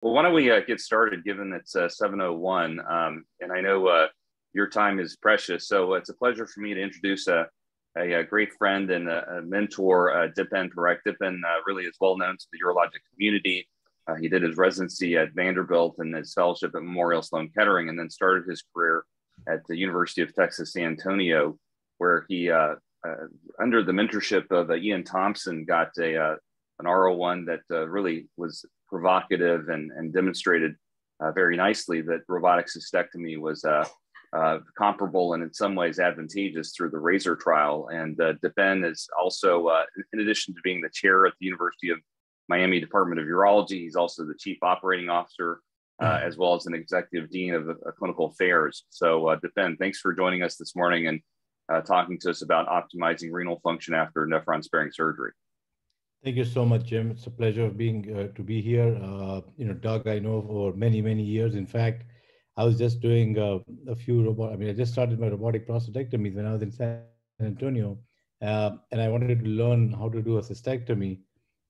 Well, why don't we uh, get started, given it's uh, 7.01, um, and I know uh, your time is precious. So it's a pleasure for me to introduce a, a, a great friend and a, a mentor, uh, Dipen Parekh. Dipen uh, really is well known to the urologic community. Uh, he did his residency at Vanderbilt and his fellowship at Memorial Sloan Kettering, and then started his career at the University of Texas San Antonio, where he, uh, uh, under the mentorship of uh, Ian Thompson, got a an R01 that really was provocative and, and demonstrated very nicely that robotic cystectomy was uh, comparable and in some ways advantageous through the Razor trial. And uh, Dipen is also, uh, in addition to being the chair at the University of Miami Department of Urology, he's also the chief operating officer, uh, mm-hmm. as well as an executive dean of uh, clinical affairs. So, uh, Dipen, thanks for joining us this morning and uh, talking to us about optimizing renal function after nephron sparing surgery. Thank you so much, Jim. It's a pleasure of being to be here. you know, Doug, I know for many, many years. In fact, I was just doing uh, a few robot. I mean, I just started my robotic prostatectomy when I was in San Antonio, uh, and I wanted to learn how to do a cystectomy.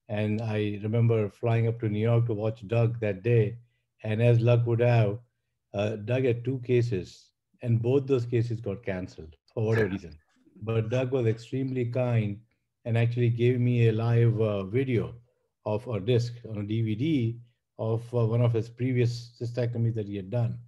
And I remember flying up to New York to watch Doug that day. And as luck would have, uh, Doug had two cases, and both those cases got canceled for whatever reason. But Doug was extremely kind and actually gave me a live uh, video of a disc on a DVD of uh, one of his previous cystectomies that he had done.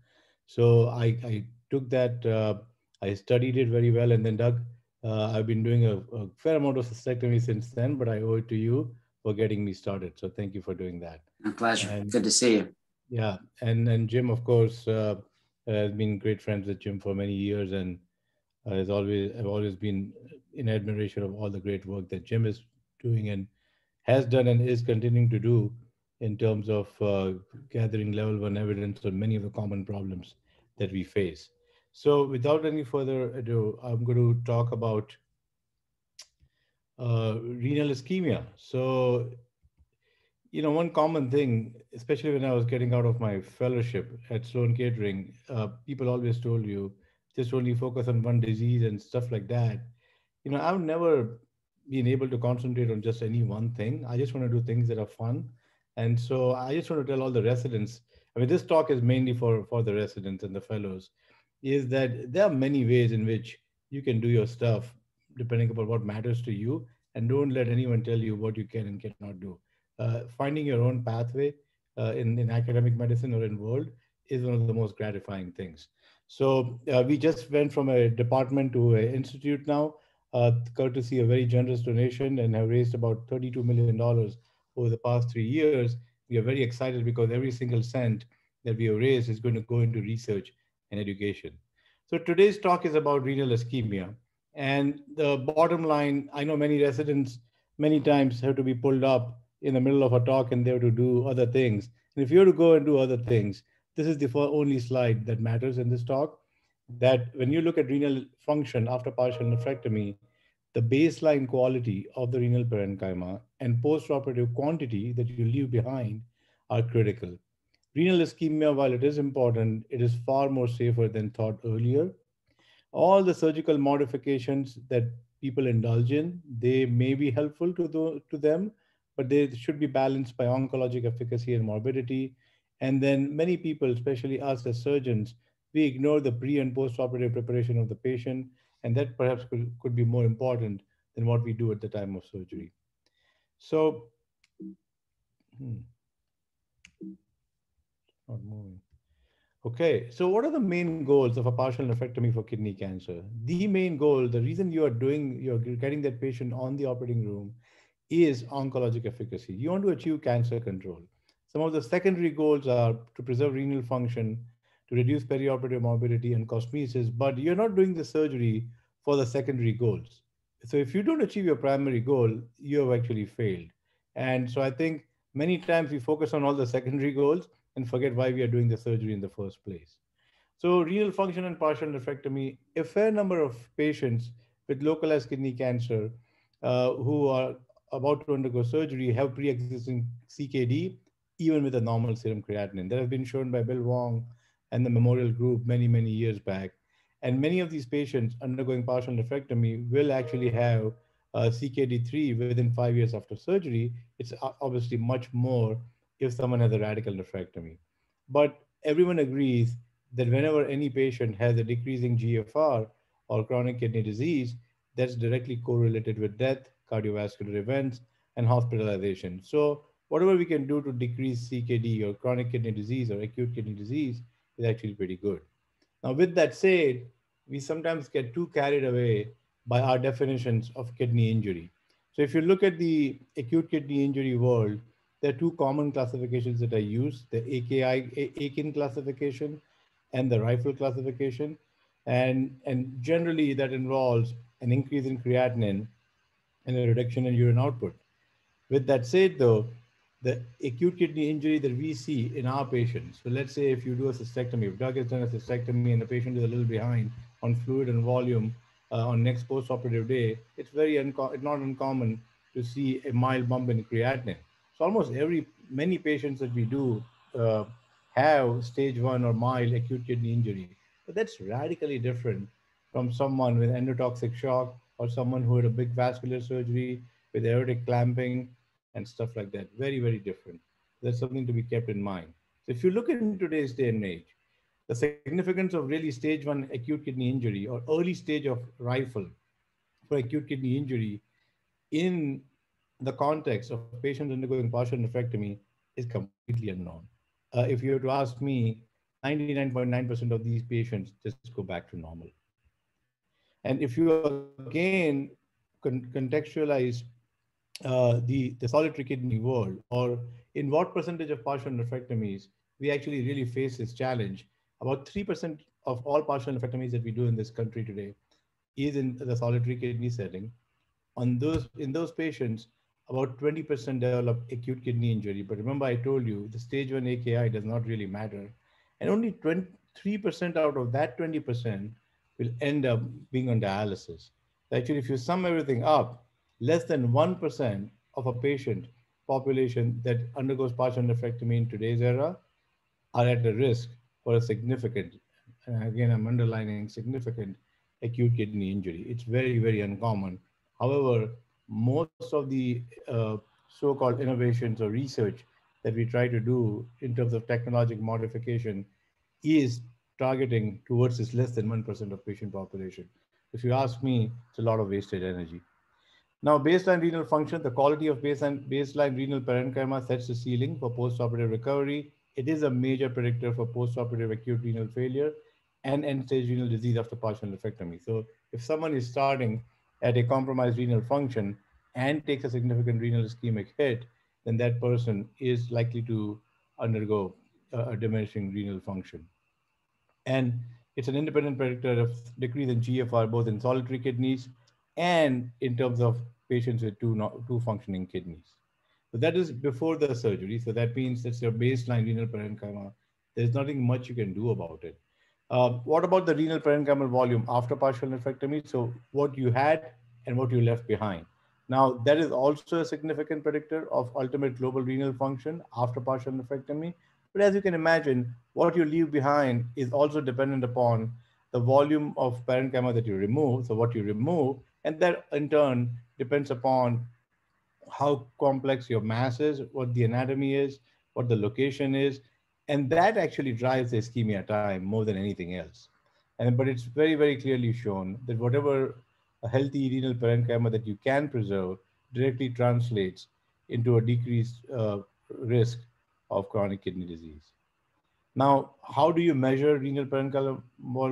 So I, I took that, uh, I studied it very well. And then Doug, uh, I've been doing a, a, fair amount of cystectomy since then, but I owe it to you for getting me started. So thank you for doing that. A pleasure. And, Good to see you. Yeah. And, and Jim, of course, uh, has been great friends with Jim for many years. And uh, has always, I've always been in admiration of all the great work that Jim is doing and has done and is continuing to do in terms of uh, gathering level one evidence on many of the common problems that we face. So without any further ado, I'm going to talk about uh, renal ischemia. So, you know, one common thing, especially when I was getting out of my fellowship at Sloan Kettering, uh, people always told you just only focus on one disease and stuff like that. You know, I've never been able to concentrate on just any one thing. I just want to do things that are fun. And so I just want to tell all the residents I mean, this talk is mainly for, for the residents and the fellows, is that there are many ways in which you can do your stuff depending upon what matters to you, and don't let anyone tell you what you can and cannot do. Uh, finding your own pathway uh, in, in academic medicine or in world is one of the most gratifying things. So uh, we just went from a department to an institute now, uh, courtesy a very generous donation, and have raised about $32 million over the past three years we are very excited because every single cent that we have raised is going to go into research and education. So today's talk is about renal ischemia. And the bottom line, I know many residents many times have to be pulled up in the middle of a talk and they have to do other things. And if you have to go and do other things, this is the only slide that matters in this talk. That when you look at renal function after partial nephrectomy, the baseline quality of the renal parenchyma and postoperative quantity that you leave behind are critical. Renal ischemia, while it is important, it is far more safer than thought earlier. All the surgical modifications that people indulge in, they may be helpful to, the, to them, but they should be balanced by oncologic efficacy and morbidity. And then many people, especially us as surgeons, we ignore the pre and post-operative preparation of the patient and that perhaps could, could be more important than what we do at the time of surgery. So, hmm, not moving. Okay, so what are the main goals of a partial nephrectomy for kidney cancer? The main goal, the reason you are doing, you're getting that patient on the operating room is oncologic efficacy. You want to achieve cancer control. Some of the secondary goals are to preserve renal function, to reduce perioperative morbidity and cosmesis, but you're not doing the surgery for the secondary goals. So if you don't achieve your primary goal, you have actually failed. And so I think many times we focus on all the secondary goals and forget why we are doing the surgery in the first place. So renal function and partial nephrectomy, a fair number of patients with localized kidney cancer uh, who are about to undergo surgery have pre-existing CKD, even with a normal serum creatinine. That has been shown by Bill Huang and the Memorial Group many, many years back. And many of these patients undergoing partial nephrectomy will actually have uh, CKD3 within five years after surgery. It's obviously much more if someone has a radical nephrectomy. But everyone agrees that whenever any patient has a decreasing GFR or chronic kidney disease, that's directly correlated with death, cardiovascular events, and hospitalization. So whatever we can do to decrease CKD or chronic kidney disease or acute kidney disease is actually pretty good. Now, with that said, we sometimes get too carried away by our definitions of kidney injury. So if you look at the acute kidney injury world, there are two common classifications that are used, the AKI, AKIN classification and the rifle classification. And, and generally that involves an increase in creatinine and a reduction in urine output. With that said though, the acute kidney injury that we see in our patients. So let's say if you do a cystectomy, if Doug has done a cystectomy and the patient is a little behind on fluid and volume uh, on next post-operative day, it's very unco- not uncommon to see a mild bump in creatinine. So almost every, many patients that we do uh, have stage one or mild acute kidney injury. But that's radically different from someone with endotoxic shock or someone who had a big vascular surgery with aortic clamping and stuff like that. Very, very different. That's something to be kept in mind. So if you look in today's day and age, the significance of really stage one acute kidney injury or early stage of rifle for acute kidney injury in the context of patients undergoing partial nephrectomy is completely unknown. Uh, if you were to ask me, 99.9% of these patients just go back to normal. And if you again con contextualize uh, the, the solitary kidney world, or in what percentage of partial nephrectomies we actually really face this challenge, about 3% of all partial nephrectomies that we do in this country today is in the solitary kidney setting. On those, in those patients, about 20% develop acute kidney injury. But remember, I told you the stage one AKI does not really matter. And only 23% out of that 20% will end up being on dialysis. Actually, if you sum everything up, less than 1% of a patient population that undergoes partial nephrectomy in today's era are at a risk for a significant, and again, I'm underlining significant acute kidney injury. It's very, very uncommon. However, most of the uh, so-called innovations or research that we try to do in terms of technological modification is targeting towards this less than 1% of patient population. If you ask me, it's a lot of wasted energy. Now, baseline renal function, the quality of baseline, baseline renal parenchyma sets the ceiling for postoperative recovery. It is a major predictor for postoperative acute renal failure and end-stage renal disease after partial nephrectomy. So if someone is starting at a compromised renal function and takes a significant renal ischemic hit, then that person is likely to undergo a diminishing renal function. And it's an independent predictor of decrease in GFR, both in solitary kidneys and in terms of patients with two, not, two functioning kidneys. So that is before the surgery. So that means that's your baseline renal parenchyma. There's nothing much you can do about it. Uh, what about the renal parenchymal volume after partial nephrectomy? So what you had and what you left behind. Now, that is also a significant predictor of ultimate global renal function after partial nephrectomy. But as you can imagine, what you leave behind is also dependent upon the volume of parenchyma that you remove, so what you remove, and that in turn depends upon how complex your mass is, what the anatomy is, what the location is, and that actually drives the ischemia time more than anything else. And but it's very, very clearly shown that whatever a healthy renal parenchyma that you can preserve directly translates into a decreased uh, risk of chronic kidney disease. Now, how do you measure renal parenchymal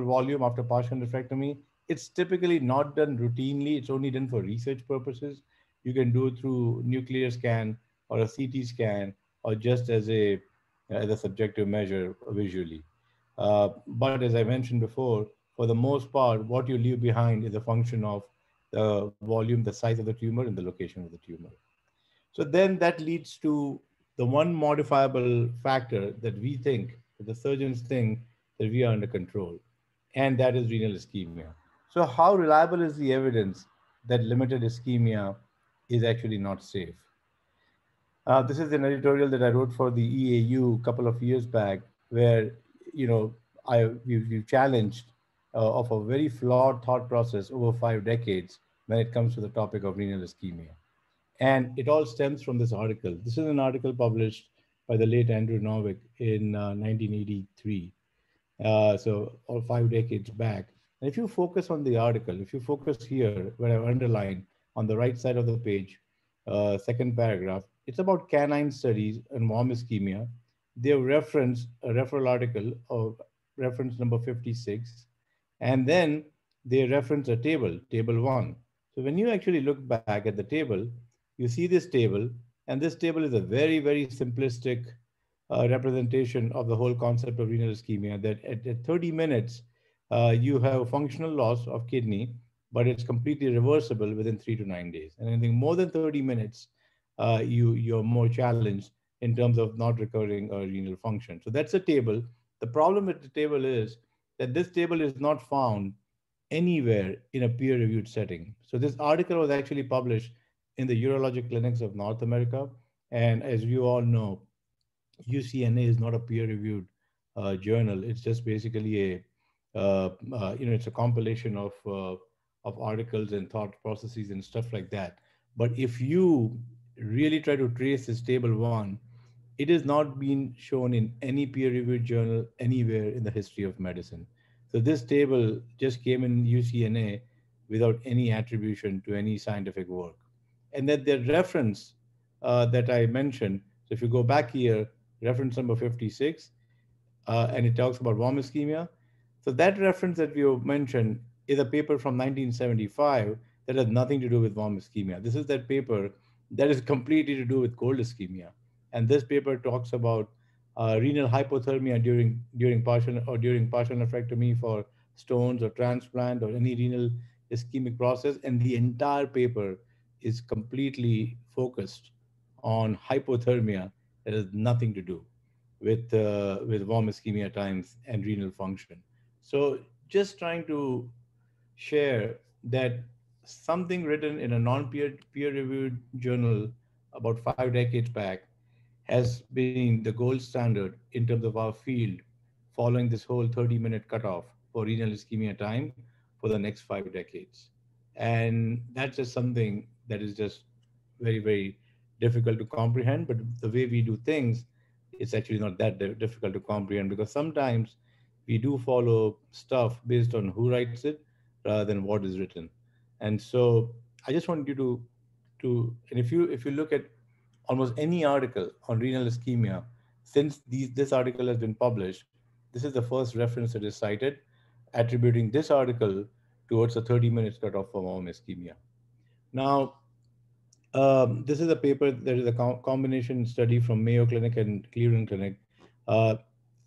volume after partial nephrectomy? It's typically not done routinely. It's only done for research purposes. You can do it through nuclear scan or a CT scan or just as a as a subjective measure visually. Uh, but as I mentioned before, for the most part, what you leave behind is a function of the volume, the size of the tumor, and the location of the tumor. So then that leads to the one modifiable factor that we think, that the surgeons think that we are under control, and that is renal ischemia. So how reliable is the evidence that limited ischemia is actually not safe? Uh, this is an editorial that I wrote for the EAU a couple of years back, where you know I we've challenged uh, of a very flawed thought process over five decades when it comes to the topic of renal ischemia, and it all stems from this article. This is an article published by the late Andrew Novick in uh, 1983. Uh, so all five decades back. And if you focus on the article, if you focus here, where I've underlined on the right side of the page, uh, second paragraph, it's about canine studies and warm ischemia. They have referenced a referral article of reference number 56, and then they reference a table, table one. So when you actually look back at the table, you see this table, and this table is a very, very simplistic uh, representation of the whole concept of renal ischemia that at, at 30 minutes, uh, you have functional loss of kidney, but it's completely reversible within three to nine days. And anything more than 30 minutes, uh, you, you're more challenged in terms of not recovering a renal function. So that's a table. The problem with the table is that this table is not found anywhere in a peer-reviewed setting. So this article was actually published in the urologic clinics of North America. And as you all know, UCNA is not a peer-reviewed uh, journal. It's just basically a, you know, it's a compilation of, uh, of articles and thought processes and stuff like that. But if you really try to trace this table one, it has not been shown in any peer-reviewed journal anywhere in the history of medicine. So this table just came in UCNA without any attribution to any scientific work. And that the reference uh, that I mentioned, so if you go back here, reference number 56, uh, and it talks about warm ischemia. So that reference that we mentioned is a paper from 1975 that has nothing to do with warm ischemia. This is that paper that is completely to do with cold ischemia. And this paper talks about uh, renal hypothermia during during partial or during partial nephrectomy for stones or transplant or any renal ischemic process, and the entire paper is completely focused on hypothermia that has nothing to do with uh, with warm ischemia times and renal function. So just trying to share that something written in a non-peer peer-reviewed journal about five decades back has been the gold standard in terms of our field following this whole 30 minute cutoff for renal ischemia time for the next five decades. And that's just something that is just very, very difficult to comprehend. But the way we do things, it's actually not that difficult to comprehend because sometimes we do follow stuff based on who writes it rather than what is written. And so I just want you to, to and if you if you look at almost any article on renal ischemia since these, this article has been published, this is the first reference that is cited, attributing this article towards a 30 minutes cutoff for warm ischemia. Now, um, this is a paper that is a co combination study from Mayo Clinic and Cleveland Clinic. Uh,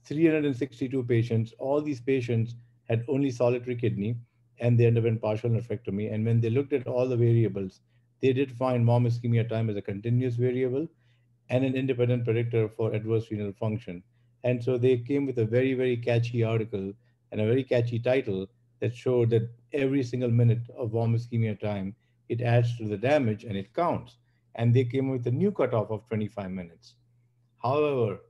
362 patients. All these patients had only solitary kidney and they underwent partial nephrectomy. And when they looked at all the variables, they did find warm ischemia time as a continuous variable and an independent predictor for adverse renal function. And so they came with a very, very catchy article and a very catchy title that showed that every single minute of warm ischemia time it adds to the damage and it counts. And they came with a new cutoff of 25 minutes. However,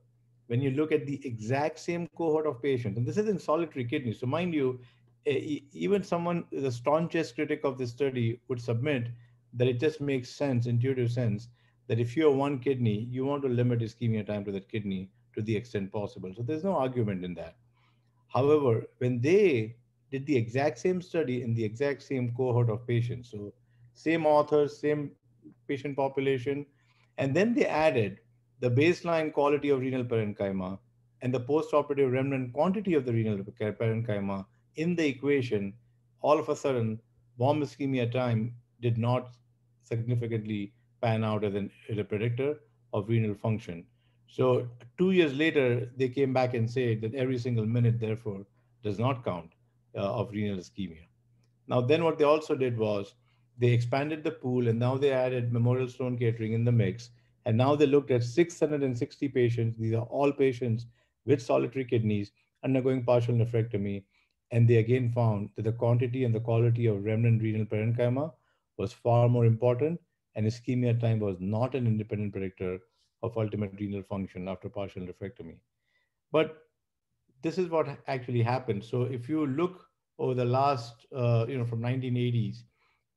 when you look at the exact same cohort of patients, and this is in solitary kidney, so mind you, even someone, the staunchest critic of this study would submit that it just makes sense, intuitive sense, that if you have one kidney, you want to limit ischemia time to that kidney to the extent possible. So there's no argument in that. However, when they did the exact same study in the exact same cohort of patients, so same authors, same patient population. And then they added the baseline quality of renal parenchyma and the postoperative remnant quantity of the renal parenchyma in the equation, all of a sudden, warm ischemia time did not significantly pan out as, an, as a predictor of renal function. So two years later, they came back and said that every single minute, therefore, does not count uh, of renal ischemia. Now, then what they also did was they expanded the pool and now they added Memorial Sloan Kettering in the mix. And now they looked at 660 patients. These are all patients with solitary kidneys undergoing partial nephrectomy. And they again found that the quantity and the quality of remnant renal parenchyma was far more important and ischemia time was not an independent predictor of ultimate renal function after partial nephrectomy. But this is what actually happened. So if you look over the last, uh, you know, from 1980s,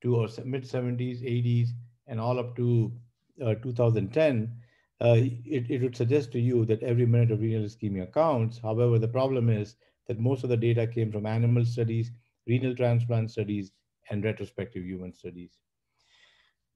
to or mid 70s, 80s, and all up to 2010, uh, it, it would suggest to you that every minute of renal ischemia counts. However, the problem is that most of the data came from animal studies, renal transplant studies, and retrospective human studies.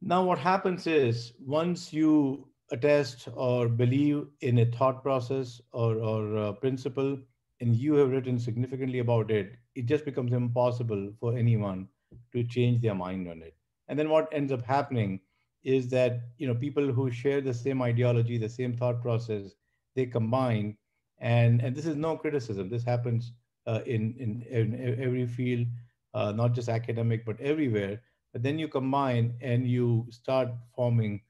Now, what happens is once you attest or believe in a thought process or, or principle, and you have written significantly about it, it just becomes impossible for anyone to change their mind on it. And then what ends up happening is that you know people who share the same ideology, the same thought process, they combine, and and this is no criticism. This happens uh, in, in in every field, uh, not just academic but everywhere. But then you combine and you start forming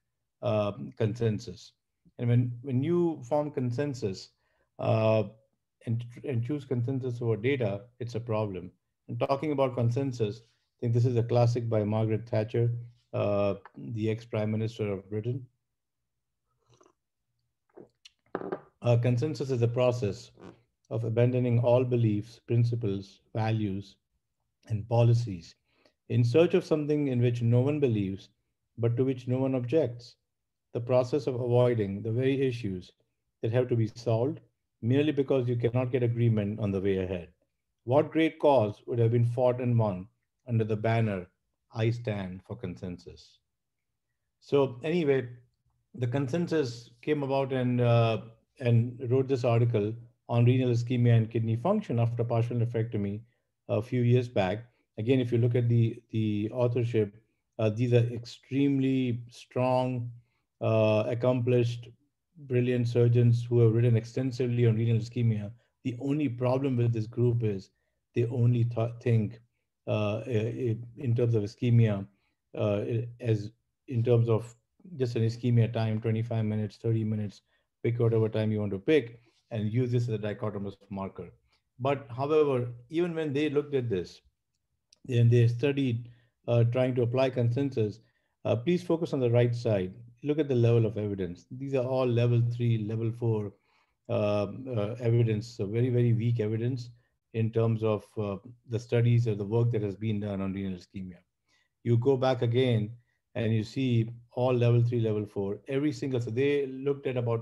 um, consensus. And when when you form consensus uh, and and choose consensus over data, it's a problem. And talking about consensus, I think this is a classic by Margaret Thatcher uh, the ex-prime minister of Britain. Consensus is a process of abandoning all beliefs, principles, values, and policies in search of something in which no one believes, but to which no one objects. The process of avoiding the very issues that have to be solved merely because you cannot get agreement on the way ahead. What great cause would have been fought and won under the banner I stand for consensus. So anyway, the consensus came about and uh, and wrote this article on renal ischemia and kidney function after partial nephrectomy a few years back. Again, if you look at the the authorship, uh, these are extremely strong, uh, accomplished, brilliant surgeons who have written extensively on renal ischemia. The only problem with this group is they only th- think in terms of ischemia, uh, as in terms of just an ischemia time, 25 minutes, 30 minutes, pick whatever time you want to pick and use this as a dichotomous marker. But however, even when they looked at this and they studied uh, trying to apply consensus, uh, please focus on the right side. Look at the level of evidence. These are all level three, level four uh, uh evidence, so very, very weak evidence in terms of uh, the studies or the work that has been done on renal ischemia. You go back again and you see all level three, level four, every single, so they looked at about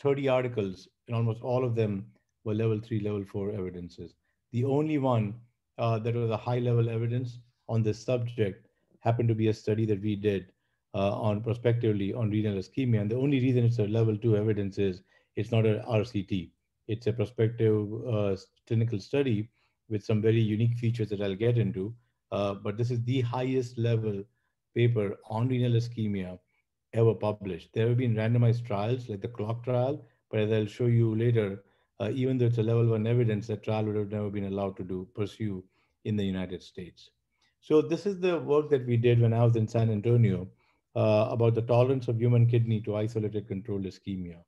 30 articles and almost all of them were level three, level four evidences. The only one uh, that was a high level evidence on this subject happened to be a study that we did uh, on prospectively on renal ischemia. And the only reason it's a level two evidence is it's not an RCT. It's a prospective uh, clinical study with some very unique features that I'll get into. Uh, but this is the highest level paper on renal ischemia ever published. There have been randomized trials like the CLOCK trial, but as I'll show you later, uh, even though it's a level one evidence, that trial would have never been allowed to do pursue in the United States. So this is the work that we did when I was in San Antonio uh, about the tolerance of human kidney to isolated controlled ischemia.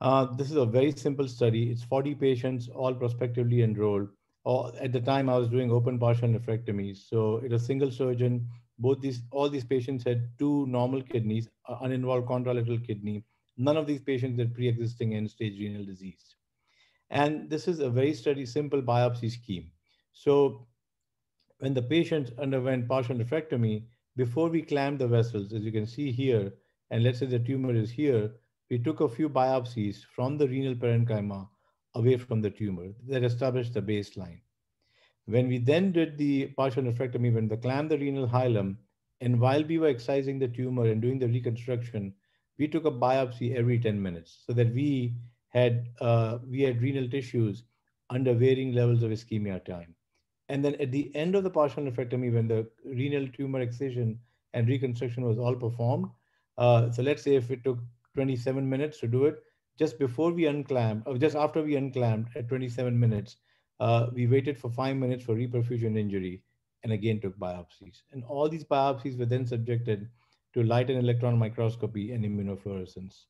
Uh, this is a very simple study. It's 40 patients, all prospectively enrolled. All, at the time, I was doing open partial nephrectomies. So it was single surgeon. Both these, all these patients had two normal kidneys, uh, uninvolved contralateral kidney. None of these patients had pre-existing end-stage renal disease. And this is a very steady, simple biopsy scheme. So when the patient underwent partial nephrectomy, before we clamped the vessels, as you can see here, and let's say the tumor is here, we took a few biopsies from the renal parenchyma away from the tumor that established the baseline. When we then did the partial nephrectomy, when we clamped the renal hilum, and while we were excising the tumor and doing the reconstruction, we took a biopsy every 10 minutes so that we had uh, we had renal tissues under varying levels of ischemia time. And then at the end of the partial nephrectomy, when the renal tumor excision and reconstruction was all performed, uh, so let's say if it took 27 minutes to do it. Just before we unclamped, or just after we unclamped at 27 minutes, uh, we waited for five minutes for reperfusion injury and again took biopsies. And all these biopsies were then subjected to light and electron microscopy and immunofluorescence.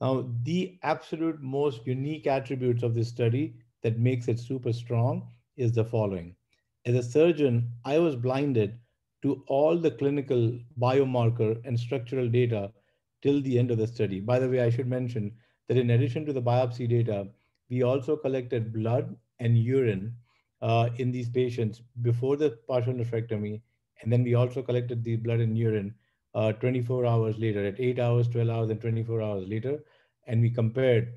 Now, the absolute most unique attributes of this study that makes it super strong is the following. As a surgeon, I was blinded to all the clinical biomarker and structural data till the end of the study. By the way, I should mention that in addition to the biopsy data, we also collected blood and urine uh, in these patients before the partial nephrectomy. And then we also collected the blood and urine uh, 24 hours later, at 8 hours, 12 hours, and 24 hours later. And we compared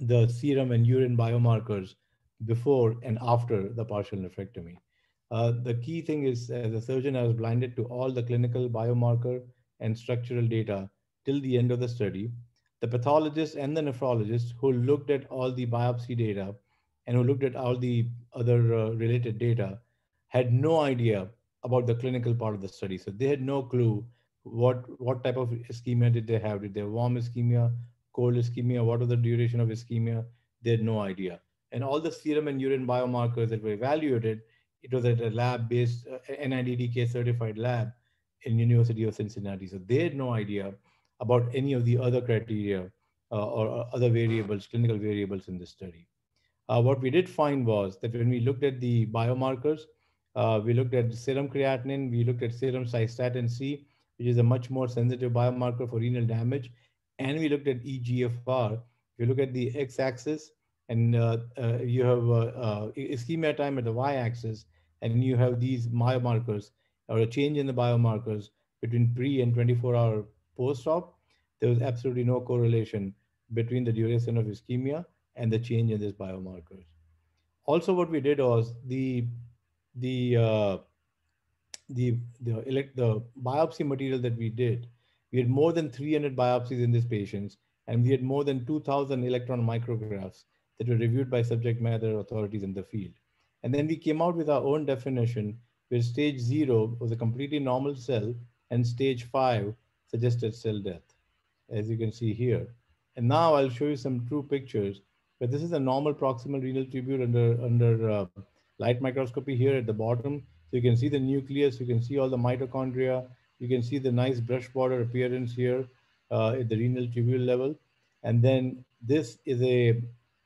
the serum and urine biomarkers before and after the partial nephrectomy. Uh, the key thing is, as a surgeon, I was blinded to all the clinical biomarker and structural data till the end of the study. The pathologist and the nephrologist who looked at all the biopsy data and who looked at all the other uh, related data had no idea about the clinical part of the study. So they had no clue what what type of ischemia did they have? Did they have warm ischemia, cold ischemia? What was the duration of ischemia? They had no idea. And all the serum and urine biomarkers that were evaluated, it was at a lab-based uh, NIDDK certified lab in University of Cincinnati. So they had no idea about any of the other criteria uh, or other variables, clinical variables in this study. Uh, what we did find was that when we looked at the biomarkers, uh, we looked at serum creatinine, we looked at serum cystatin C, which is a much more sensitive biomarker for renal damage. And we looked at EGFR. If you look at the x-axis, and uh, uh, you have uh, ischemia time at the y-axis, and you have these biomarkers or a change in the biomarkers between pre and 24-hour post-op, there was absolutely no correlation between the duration of ischemia and the change in these biomarkers. Also, what we did was the the uh, the the, elect, the biopsy material that we did, we had more than 300 biopsies in these patients, and we had more than 2,000 electron micrographs that were reviewed by subject matter authorities in the field. And then we came out with our own definition, where stage zero was a completely normal cell, and stage five suggested cell death, as you can see here. And now I'll show you some true pictures, but this is a normal proximal renal tubule under, under uh, light microscopy here at the bottom. So you can see the nucleus, you can see all the mitochondria, you can see the nice brush border appearance here uh, at the renal tubule level. And then this is a,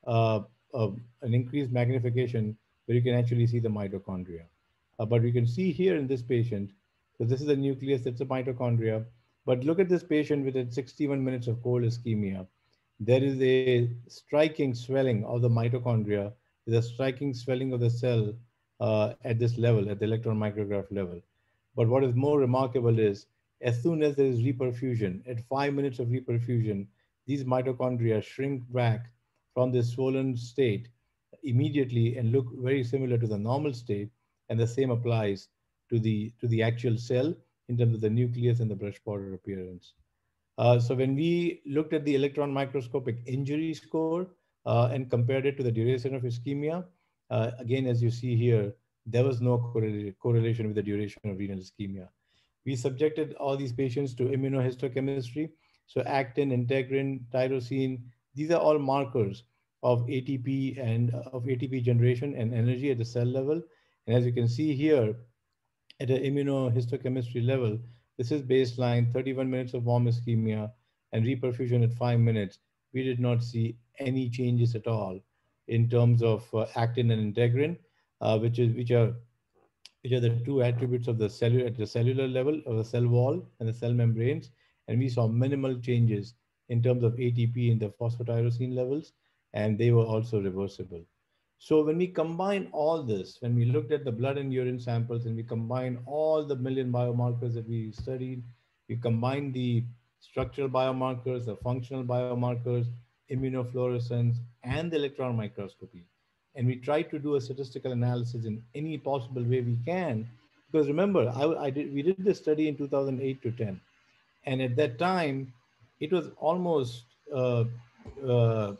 uh, an increased magnification where you can actually see the mitochondria. Uh, but you can see here in this patient, so this is the nucleus, that's the mitochondria. But look at this patient within 61 minutes of cold ischemia. There is a striking swelling of the mitochondria, a striking swelling of the cell uh, at this level, at the electron micrograph level. But what is more remarkable is as soon as there is reperfusion, at five minutes of reperfusion, these mitochondria shrink back from this swollen state immediately and look very similar to the normal state. And the same applies to the, to the actual cell in terms of the nucleus and the brush border appearance. Uh, so when we looked at the electron microscopic injury score uh, and compared it to the duration of ischemia, uh, again, as you see here, there was no correlation with the duration of renal ischemia. We subjected all these patients to immunohistochemistry. So actin, integrin, tyrosine, these are all markers of ATP and of ATP generation and energy at the cell level. And as you can see here, at an immunohistochemistry level, this is baseline, 31 minutes of warm ischemia and reperfusion at five minutes. We did not see any changes at all in terms of uh, actin and integrin, uh, which is which are which are the two attributes of the cellular at the cellular level of the cell wall and the cell membranes. And we saw minimal changes in terms of ATP in the phosphotyrosine levels, and they were also reversible. So when we combine all this, when we looked at the blood and urine samples and we combine all the million biomarkers that we studied, we combine the structural biomarkers, the functional biomarkers, immunofluorescence, and the electron microscopy. And we try to do a statistical analysis in any possible way we can. Because remember, I, I did, we did this study in 2008 to 10. And at that time, it was almost, uh, uh,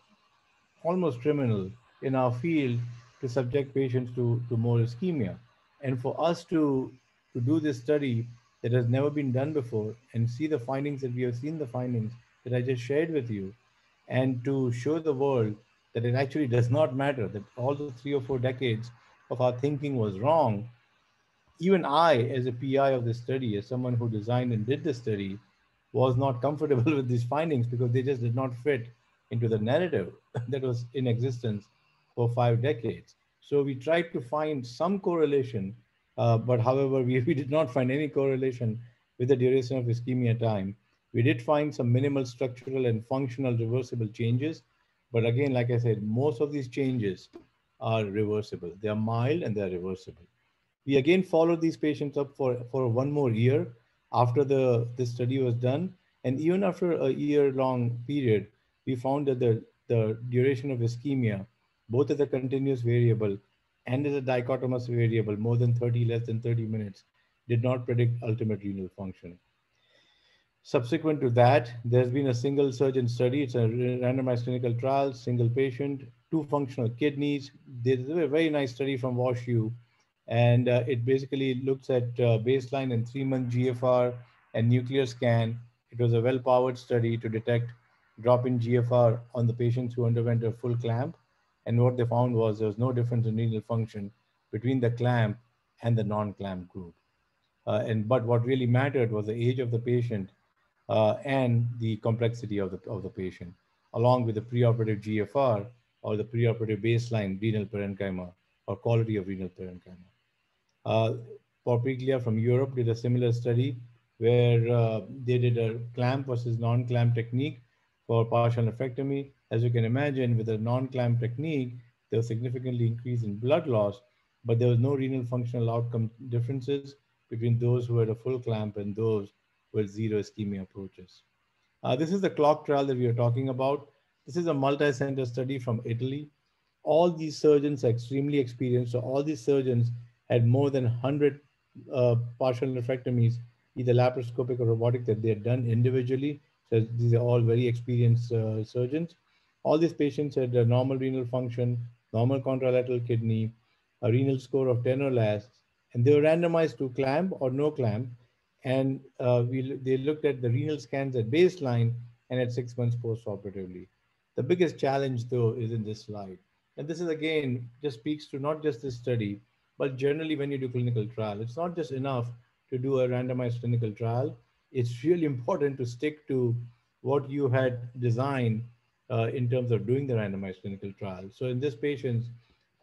almost criminal in our field to subject patients to, to more ischemia. And for us to, to do this study that has never been done before and see the findings that we have seen the findings that I just shared with you, and to show the world that it actually does not matter, that all the three or four decades of our thinking was wrong. Even I, as a PI of this study, as someone who designed and did the study, was not comfortable with these findings because they just did not fit into the narrative that was in existence for five decades. So we tried to find some correlation, uh, but however, we, we did not find any correlation with the duration of ischemia time. We did find some minimal structural and functional reversible changes. But again, like I said, most of these changes are reversible. They are mild and they're reversible. We again followed these patients up for, for one more year. after the this study was done, and even after a year-long period, we found that the, the duration of ischemia, both as a continuous variable and as a dichotomous variable, more than 30, less than 30 minutes, did not predict ultimate renal function. Subsequent to that, there's been a single surgeon study. It's a randomized clinical trial, single patient, two functional kidneys. There's a very nice study from WashU, and uh, it basically looks at uh, baseline and three-month GFR and nuclear scan. It was a well-powered study to detect drop in GFR on the patients who underwent a full clamp. And what they found was there was no difference in renal function between the clamp and the non-clamp group. Uh, and but what really mattered was the age of the patient uh, and the complexity of the, of the patient, along with the preoperative GFR or the preoperative baseline renal parenchyma or quality of renal parenchyma. Uh, Paul from Europe did a similar study where uh, they did a clamp versus non-clamp technique for partial nephrectomy. As you can imagine, with a non-clamp technique, there was significantly increase in blood loss, but there was no renal functional outcome differences between those who had a full clamp and those with zero ischemia approaches. Uh, this is the clock trial that we are talking about. This is a multi-center study from Italy. All these surgeons are extremely experienced. So all these surgeons had more than 100 uh, partial nephrectomies, either laparoscopic or robotic, that they had done individually. So these are all very experienced uh, surgeons. All these patients had a normal renal function, normal contralateral kidney, a renal score of 10 or less, and they were randomized to clamp or no clamp. And uh, we, they looked at the renal scans at baseline and at six months post-operatively. The biggest challenge though is in this slide. And this is again, just speaks to not just this study, but generally when you do clinical trial, it's not just enough to do a randomized clinical trial. It's really important to stick to what you had designed uh, in terms of doing the randomized clinical trial. So in this patient,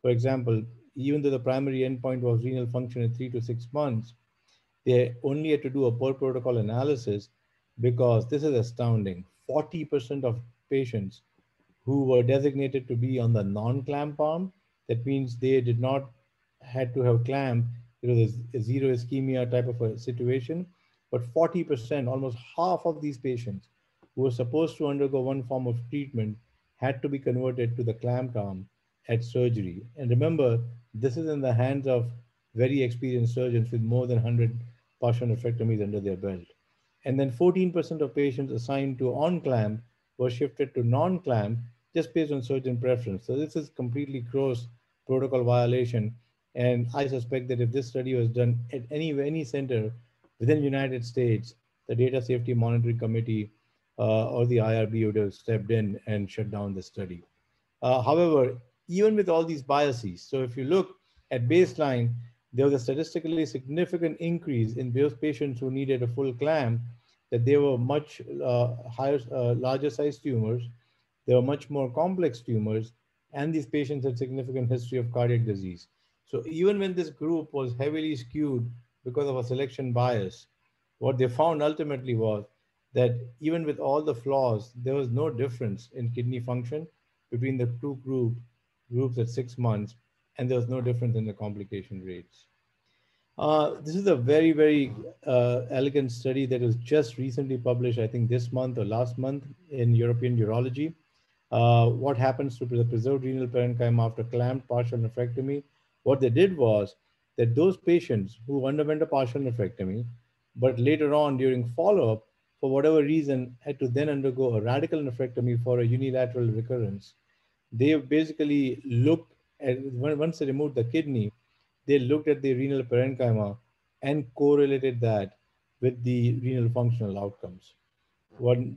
for example, even though the primary endpoint was renal function in three to six months, they only had to do a per protocol analysis because this is astounding. 40% of patients who were designated to be on the non-clamp arm, that means they did not had to have clamp, it was a zero ischemia type of a situation, but 40%, almost half of these patients who were supposed to undergo one form of treatment had to be converted to the clamped arm at surgery. And remember, this is in the hands of very experienced surgeons with more than 100 partial nephrectomies under their belt. And then 14% of patients assigned to on-clamp were shifted to non-clamp just based on surgeon preference. So this is completely gross protocol violation. And I suspect that if this study was done at any, any center within the United States, the Data Safety Monitoring Committee or the IRB would have stepped in and shut down the study. Uh, however, even with all these biases, so if you look at baseline, there was a statistically significant increase in those patients who needed a full clamp, that they were much uh, higher, uh, larger size tumors, they were much more complex tumors, and these patients had significant history of cardiac disease. So even when this group was heavily skewed because of a selection bias, what they found ultimately was that even with all the flaws, there was no difference in kidney function between the two group, groups at six months, and there was no difference in the complication rates. Uh, this is a very, very uh, elegant study that was just recently published, I think this month or last month in European Urology. Uh, what happens to the preserved renal parenchyma after clamped partial nephrectomy? What they did was that those patients who underwent a partial nephrectomy, but later on during follow-up for whatever reason, had to then undergo a radical nephrectomy for a unilateral recurrence. They basically looked at, once they removed the kidney, they looked at the renal parenchyma and correlated that with the renal functional outcomes.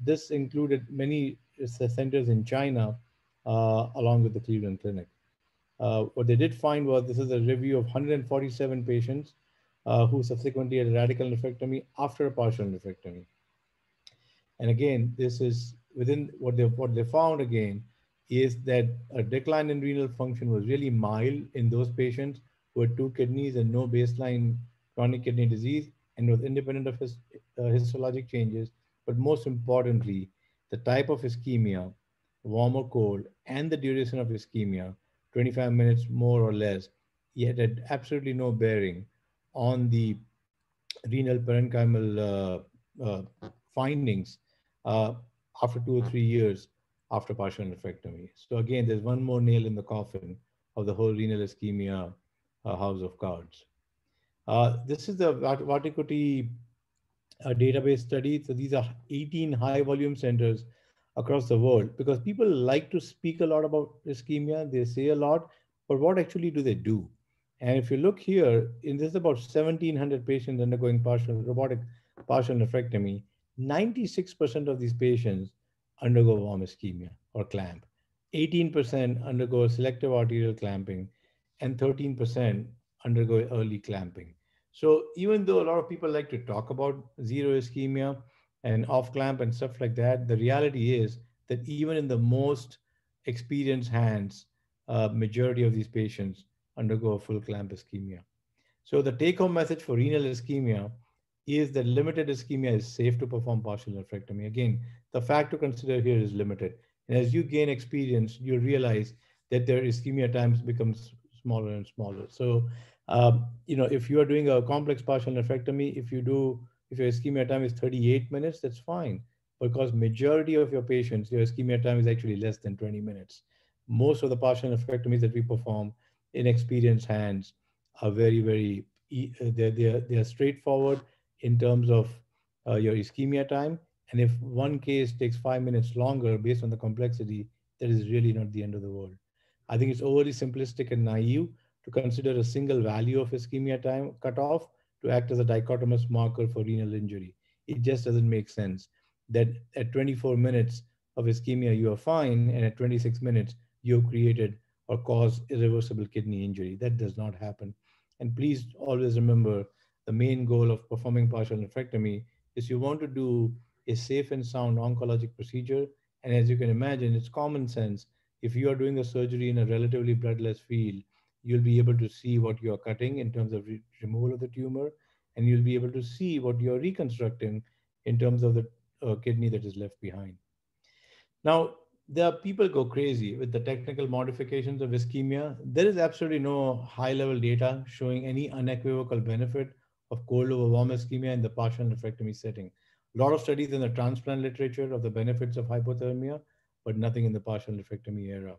This included many centers in China, uh, along with the Cleveland Clinic. Uh, what they did find was this is a review of 147 patients uh, who subsequently had a radical nephrectomy after a partial nephrectomy. And again, this is within what they what they found again is that a decline in renal function was really mild in those patients who had two kidneys and no baseline chronic kidney disease and was independent of his, uh, histologic changes. But most importantly, the type of ischemia, warm or cold, and the duration of ischemia, 25 minutes more or less, yet had absolutely no bearing on the renal parenchymal uh, uh, findings uh, after two or three years after partial nephrectomy. So again, there's one more nail in the coffin of the whole renal ischemia uh, house of cards. Uh, this is the Vattikuti uh, database study. So these are 18 high volume centers across the world because people like to speak a lot about ischemia. They say a lot, but what actually do they do? And if you look here, in this about 1,700 patients undergoing partial robotic partial nephrectomy, 96% of these patients undergo warm ischemia or clamp. 18% undergo selective arterial clamping, and 13% undergo early clamping. So even though a lot of people like to talk about zero ischemia and off clamp and stuff like that, the reality is that even in the most experienced hands, uh, majority of these patients undergo a full clamp ischemia. So the take-home message for renal ischemia is that limited ischemia is safe to perform partial nephrectomy. Again, the fact to consider here is limited. And as you gain experience, you realize that their ischemia times becomes smaller and smaller. So, um, you know, if you are doing a complex partial nephrectomy, if you do, if your ischemia time is 38 minutes, that's fine. Because majority of your patients, your ischemia time is actually less than 20 minutes. Most of the partial nephrectomies that we perform in experienced hands are very, very, they're, they're, they're straightforward in terms of uh, your ischemia time. And if one case takes five minutes longer based on the complexity, that is really not the end of the world. I think it's overly simplistic and naive to consider a single value of ischemia time cutoff to act as a dichotomous marker for renal injury. It just doesn't make sense that at 24 minutes of ischemia, you are fine, and at 26 minutes, you've created or caused irreversible kidney injury. That does not happen. And please always remember the main goal of performing partial nephrectomy is you want to do a safe and sound oncologic procedure. And as you can imagine, it's common sense. If you are doing a surgery in a relatively bloodless field, you'll be able to see what you're cutting in terms of re removal of the tumor, and you'll be able to see what you're reconstructing in terms of the uh, kidney that is left behind. Now, there are people go crazy with the technical modifications of ischemia. There is absolutely no high level data showing any unequivocal benefit of cold over warm ischemia in the partial nephrectomy setting. A lot of studies in the transplant literature of the benefits of hypothermia, but nothing in the partial nephrectomy era.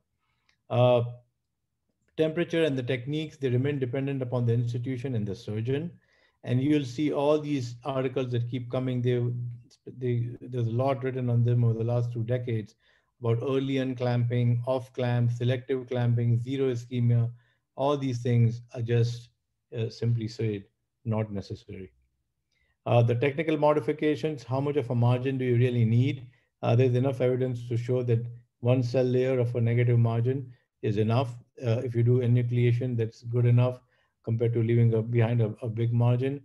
Uh, temperature and the techniques, they remain dependent upon the institution and the surgeon. And you'll see all these articles that keep coming. They, they, there's a lot written on them over the last two decades about early unclamping, off clamp, selective clamping, zero ischemia. All these things are just uh, simply said not necessary. Uh, the technical modifications, how much of a margin do you really need? Uh, there's enough evidence to show that one cell layer of a negative margin is enough. Uh, if you do enucleation, that's good enough compared to leaving a, behind a, a, big margin.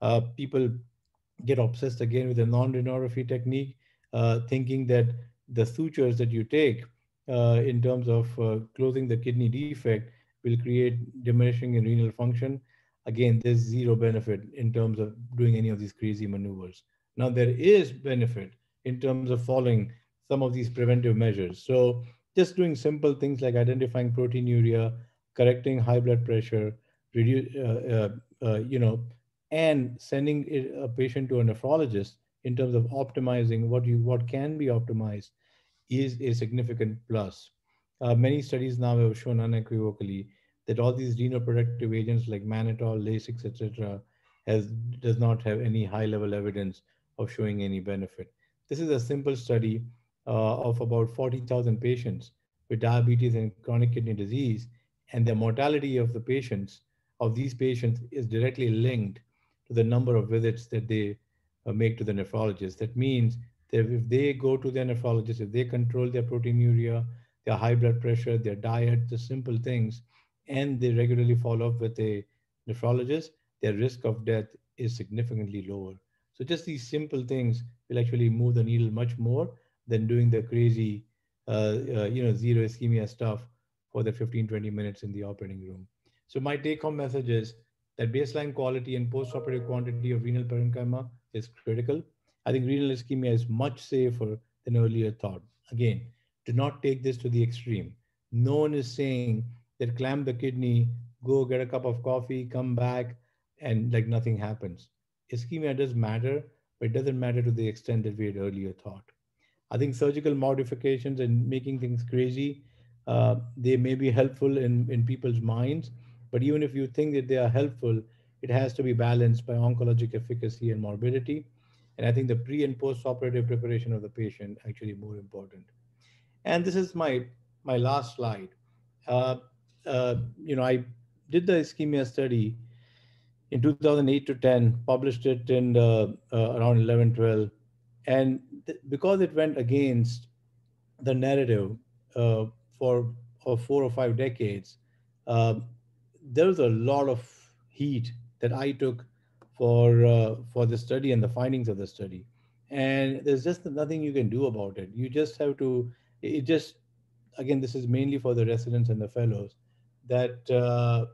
Uh, people get obsessed again with the non-renorrhaphy technique, uh, thinking that the sutures that you take uh, in terms of closing the kidney defect will create diminishing in renal function again, there's zero benefit in terms of doing any of these crazy maneuvers. Now, there is benefit in terms of following some of these preventive measures. So just doing simple things like identifying proteinuria, correcting high blood pressure, reduce, uh, uh, uh, you know, and sending a patient to a nephrologist in terms of optimizing what you what can be optimized is a significant plus. Uh, many studies now have shown unequivocally that all these renoprotective agents like mannitol, Lasix, etc., has does not have any high-level evidence of showing any benefit. This is a simple study uh, of about 40,000 patients with diabetes and chronic kidney disease, and the mortality of the patients of these patients is directly linked to the number of visits that they uh, make to the nephrologist. That means that if they go to their nephrologist, if they control their proteinuria, their high blood pressure, their diet, the simple things, and they regularly follow up with a nephrologist, their risk of death is significantly lower. So just these simple things will actually move the needle much more than doing the crazy, uh, uh, you know, zero ischemia stuff for the 15, 20 minutes in the operating room. So my take home message is that baseline quality and postoperative quantity of renal parenchyma is critical. I think renal ischemia is much safer than earlier thought. Again, do not take this to the extreme. No one is saying that clamp the kidney, go get a cup of coffee, come back, and like nothing happens. ischemia does matter, but it doesn't matter to the extent that we had earlier thought. I think surgical modifications and making things crazy, uh, they may be helpful in, in people's minds, but even if you think that they are helpful, it has to be balanced by oncologic efficacy and morbidity. And I think the pre and post operative preparation of the patient actually more important. And this is my, my last slide. Uh, uh, you know, I did the ischemia study in 2008 to 10, published it in uh, uh around 11, 12. And because it went against the narrative uh, for, for four or five decades, um, there was a lot of heat that I took for uh, for the study and the findings of the study. And there's just nothing you can do about it. You just have to. It just again, this is mainly for the residents and the fellows that uh,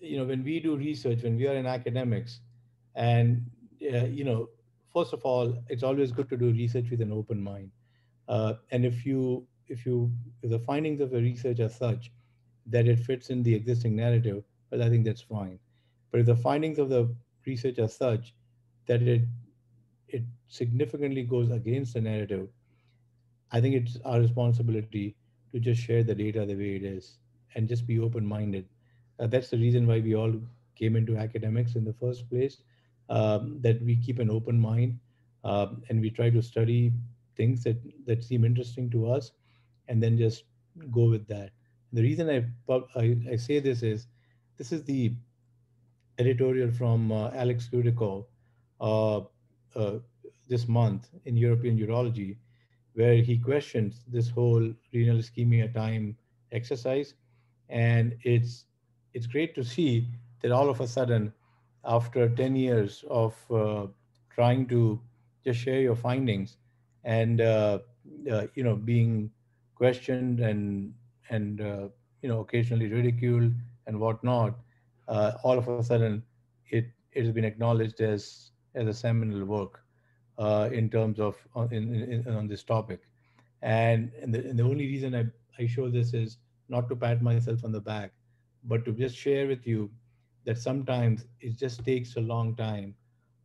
you know when we do research, when we are in academics, and uh, you know, first of all, it's always good to do research with an open mind. Uh, and if you if you if the findings of the research are such that it fits in the existing narrative, well, I think that's fine. But if the findings of the research are such that it it significantly goes against the narrative, I think it's our responsibility to just share the data the way it is and just be open-minded. Uh, that's the reason why we all came into academics in the first place. Um, that we keep an open mind um, and we try to study things that that seem interesting to us, and then just go with that. The reason I I, I say this is this is the editorial from uh, Alex Kutikov uh, uh, this month in European Urology, where he questions this whole renal ischemia time exercise. And it's, it's great to see that all of a sudden, after 10 years of uh, trying to just share your findings and, uh, uh, you know, being questioned and, and you know, occasionally ridiculed and whatnot, uh, all of a sudden it, it has been acknowledged as, as a seminal work uh, in terms of uh, in, in, on this topic. And, and, the, and the only reason I, I show this is not to pat myself on the back, but to just share with you that sometimes it just takes a long time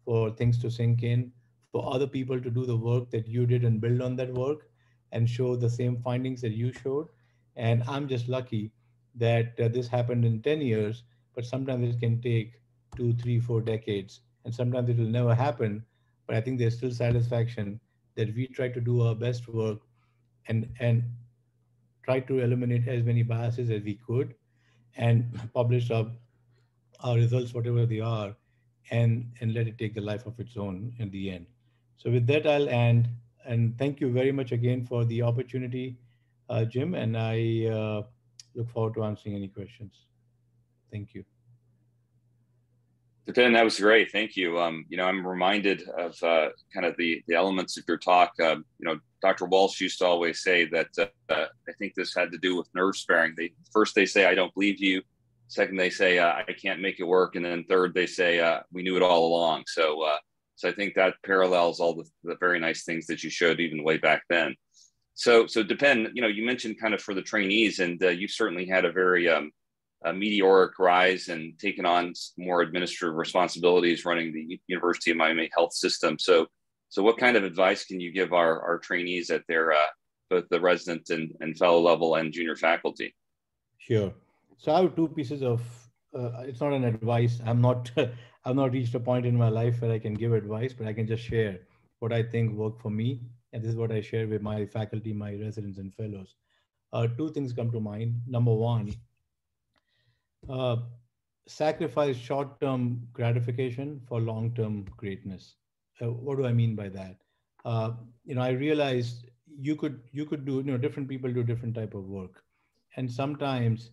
for things to sink in, for other people to do the work that you did and build on that work and show the same findings that you showed. And I'm just lucky that uh, this happened in 10 years but sometimes it can take two, three, four decades, and sometimes it will never happen. But I think there's still satisfaction that we try to do our best work and and try to eliminate as many biases as we could and publish our, our results, whatever they are, and, and let it take the life of its own in the end. So with that, I'll end. And thank you very much again for the opportunity, uh, Jim. And I uh, look forward to answering any questions. Thank you. Ben, that was great. Thank you. Um, you know, I'm reminded of uh, kind of the, the elements of your talk. Uh, you know, Dr. Walsh used to always say that uh, I think this had to do with nerve sparing. They first they say I don't believe you. Second, they say uh, I can't make it work, and then third, they say uh, we knew it all along. So, uh, so I think that parallels all the, the very nice things that you showed even way back then. So, so Dipen. You know, you mentioned kind of for the trainees, and you certainly had a very um, a meteoric rise and taken on more administrative responsibilities running the University of Miami health system. So, so what kind of advice can you give our, our trainees at their uh, both the resident and, and fellow level and junior faculty? Sure. So I have two pieces of. Uh, it's not an advice. I'm not. I've not reached a point in my life where I can give advice, but I can just share what I think worked for me, and this is what I share with my faculty, my residents, and fellows. Uh, two things come to mind. Number one, uh, sacrifice short-term gratification for long-term greatness. Uh, what do I mean by that? Uh, you know, I realized you could you could do you know different people do different type of work, and sometimes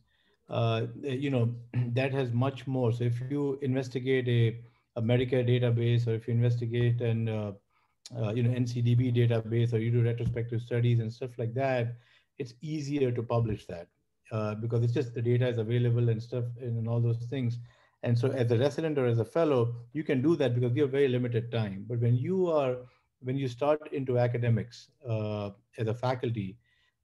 uh, you know that has much more. So if you investigate a, a Medicare database, or if you investigate an uh, uh, you know NCDB database, or you do retrospective studies and stuff like that, it's easier to publish that uh, because it's just the data is available and stuff and, and all those things. And so as a resident or as a fellow, you can do that because you have very limited time. But when you are, when you start into academics uh, as a faculty,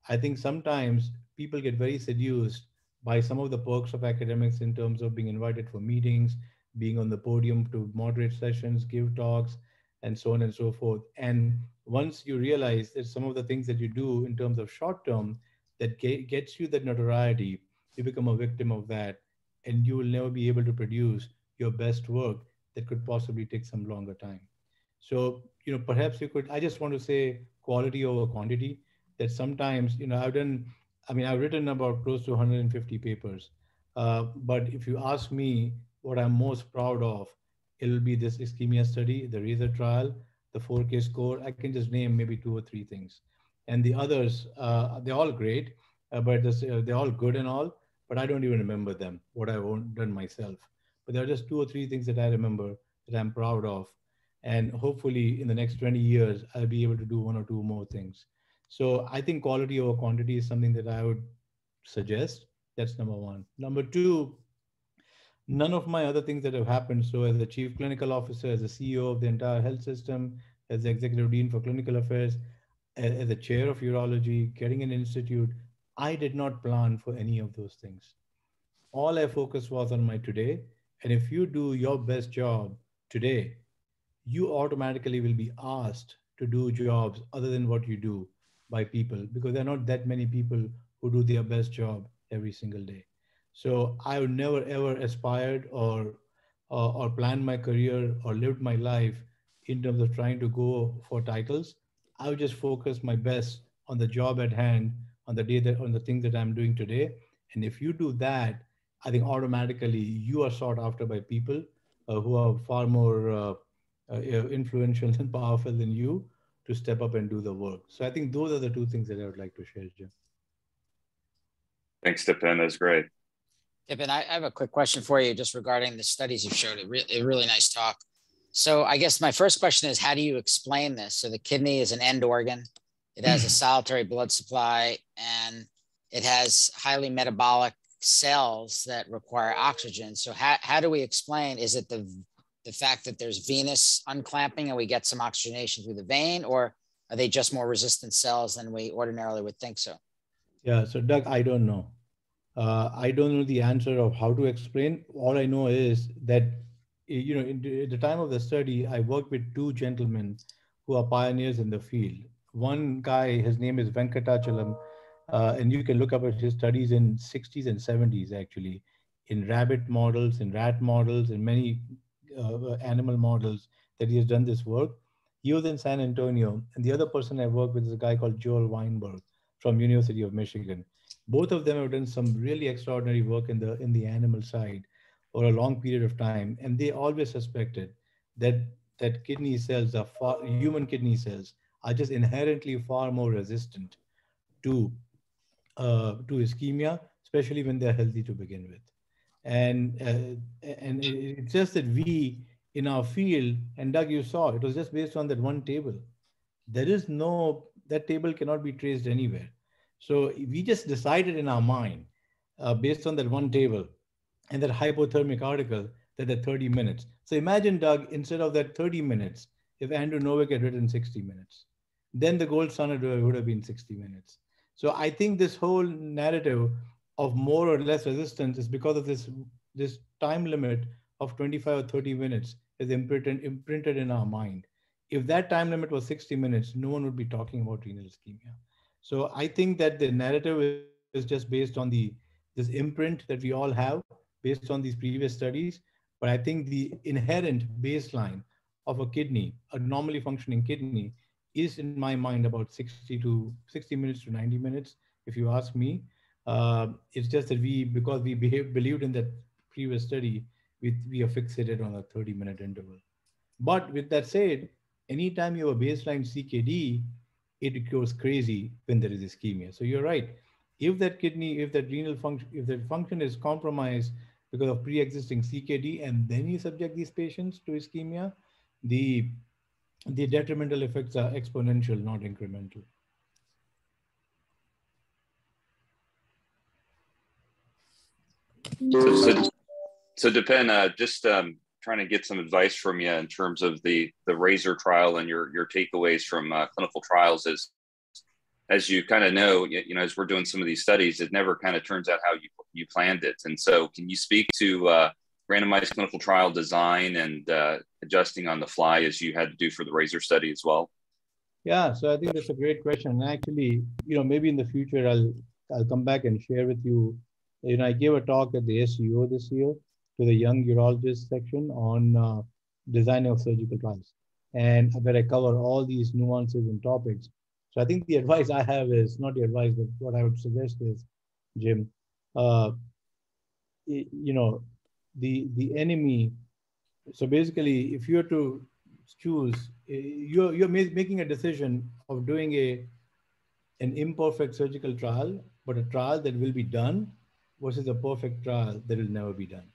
I think sometimes people get very seduced by some of the perks of academics in terms of being invited for meetings, being on the podium to moderate sessions, give talks, and so on and so forth. And once you realize that some of the things that you do in terms of short term that get, gets you that notoriety, you become a victim of that, and you will never be able to produce your best work that could possibly take some longer time. So, you know, perhaps you could, I just want to say quality over quantity, that sometimes, you know, I've done, I mean, I've written about close to 150 papers. Uh, but if you ask me what I'm most proud of, it'll be this ischemia study, the RAZOR trial, the 4K score. I can just name maybe two or three things. And the others, uh, they're all great, uh, but this, uh, they're all good and all, but I don't even remember them, what I've done myself. But there are just two or three things that I remember that I'm proud of. And hopefully in the next 20 years, I'll be able to do one or two more things. So I think quality over quantity is something that I would suggest. That's number one. Number two, none of my other things that have happened. So as the chief clinical officer, as the CEO of the entire health system, as the executive dean for clinical affairs, as a chair of urology, getting an institute, I did not plan for any of those things. All I focused was on my today. And if you do your best job today, you automatically will be asked to do jobs other than what you do by people because there are not that many people who do their best job every single day. So I never ever aspired or uh, or planned my career or lived my life in terms of trying to go for titles. I would just focus my best on the job at hand, on the day that on the things that I'm doing today. And if you do that, I think automatically you are sought after by people uh, who are far more uh, uh influential and powerful than you to step up and do the work. So I think those are the two things that I would like to share, Jim. Thanks, Dipen. That's great. Dipen, I have a quick question for you just regarding the studies you've showed. A, re- a really nice talk. So I guess my first question is, how do you explain this? So the kidney is an end organ. It has a solitary blood supply and it has highly metabolic cells that require oxygen. So how, how do we explain, is it the the fact that there's venous unclamping and we get some oxygenation through the vein, or are they just more resistant cells than we ordinarily would think so? Yeah, so Doug, I don't know. Uh, I don't know the answer of how to explain. All I know is that, you know, at the time of the study, I worked with two gentlemen who are pioneers in the field. One guy, his name is Venkatachalam, uh, and you can look up at his studies in 60s and 70s actually, in rabbit models, in rat models, in many uh, animal models that he has done this work. He was in San Antonio, and the other person I work with is a guy called Joel Weinberg from University of Michigan. Both of them have done some really extraordinary work in the in the animal side for a long period of time, and they always suspected that that kidney cells are far, human kidney cells are just inherently far more resistant to uh, to ischemia, especially when they're healthy to begin with. And uh, and it's just that we in our field and doug you saw it was just based on that one table. There is no that table cannot be traced anywhere. So we just decided in our mind uh, based on that one table and that hypothermic article that the 30 minutes so imagine doug instead of that 30 minutes if andrew novick had written 60 minutes then the gold standard would have been 60 minutes so i think this whole narrative of more or less resistance is because of this, this time limit of 25 or 30 minutes is imprinted, imprinted in our mind. If that time limit was 60 minutes, no one would be talking about renal ischemia. So I think that the narrative is just based on the this imprint that we all have based on these previous studies. But I think the inherent baseline of a kidney, a normally functioning kidney, is in my mind about 60 to 60 minutes to 90 minutes, if you ask me. Uh, it's just that we, because we behave, believed in that previous study, we, we are fixated on a 30 minute interval. But with that said, anytime you have a baseline CKD, it goes crazy when there is ischemia. So you're right. If that kidney, if that renal function, if that function is compromised because of pre-existing CKD, and then you subject these patients to ischemia, the the detrimental effects are exponential, not incremental. So, so, so Dipen, uh, just um, trying to get some advice from you in terms of the the RAZOR trial and your your takeaways from uh, clinical trials. Is as you kind of know, you, know, as we're doing some of these studies, it never kind of turns out how you you planned it. And so, can you speak to uh, randomized clinical trial design and uh, adjusting on the fly as you had to do for the RAZOR study as well? Yeah so i think that's a great question. And actually you know maybe in the future i'll i'll come back and share with you. You know i gave a talk at the SUO this year to the young urologist section on uh, designing of surgical trials. And where i cover all these nuances and topics so i think the advice i have is not the advice but what i would suggest is jim uh, you know the the enemy so basically if you're to choose you're you're making a decision of doing a an imperfect surgical trial but a trial that will be done versus a perfect trial that will never be done.